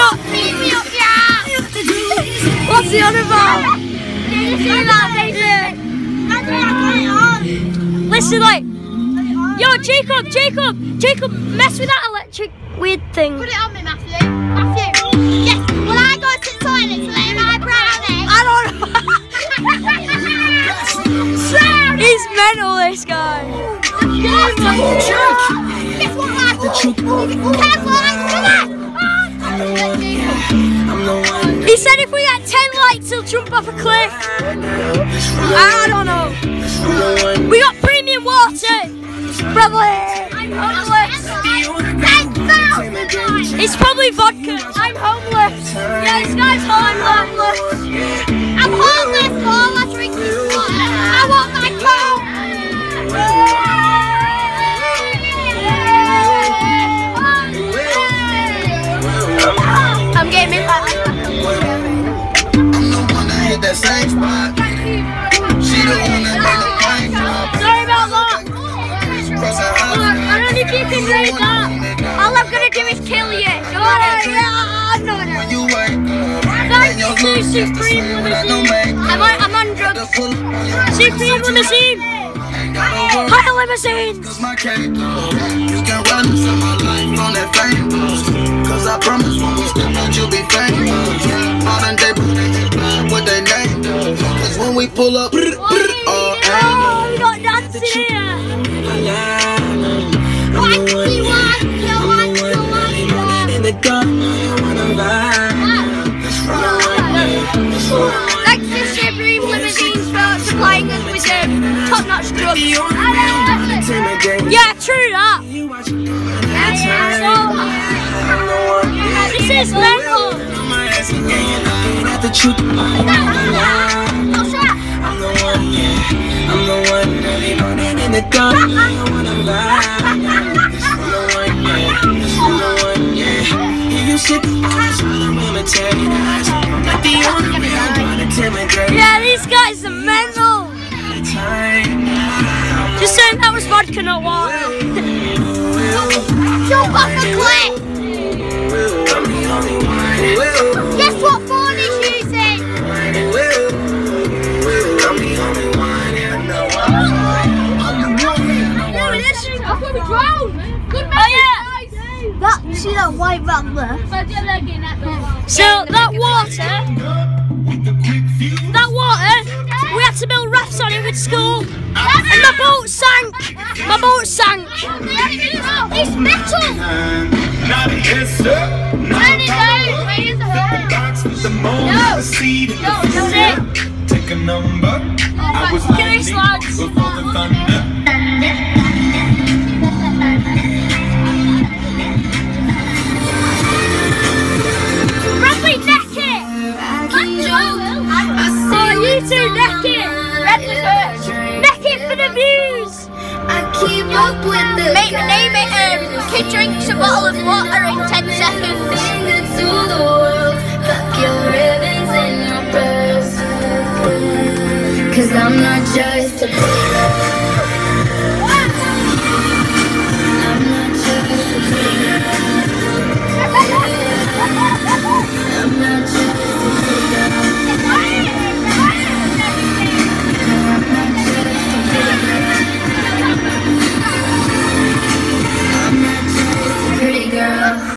up! What's the other one? Listen, like, yo, Jacob, Jacob, Jacob, mess with that electric weird thing. Put it on me, Matthew. Matthew. Yes. Well, I go to the toilet to let my brownie. I don't know. He's mental, this guy. Guess what? Careful, He said if we get 10 likes, he'll jump off a cliff. I don't know. We got premium water. Probably. I'm homeless. It's probably vodka. I'm homeless. Yeah, this guy's homeless. That same spot. She the one that made the pain drop. Sorry about that. I don't know if you can read that. All I'm gonna do is kill you. It? Yeah, I'm not gonna. You wake up. Thank And your you, looks just the Supreme same without no Limousine. I'm on, I'm on drugs. Supreme Limousine. High limousines. Cause my cake uh, You can run my life pull up all Oh, angles we got dancing here. Thanks to Limousines for supplying us with um, top-notch drugs. Yeah, true that. So, this is mental. Yeah I'm the one early morning in the dark. I'm the one I'm lying I'm the one, yeah I'm the one, yeah. Yeah, you sick of all this other women telling lies I'm not the only one trying to intimidate. Yeah, these guys are mental. Just saying that was vodka, not water. Oh yeah. That, you see that white van there? So that water, that water, we had to build rafts on it with school, and my boat sank. My boat sank. It's metal! Not a yes, sir. Not Turn it a down! Where is the hole? box with the mold. No. The seed in No, the that's future. Take a number. I was Can I You two neck it. Bradley first. Neck it for the views. I keep up with the Make, name it, um, kid drinks a bottle of water in 10 seconds. to the world. Fuck your ribbons and your purse. Cause I'm not just a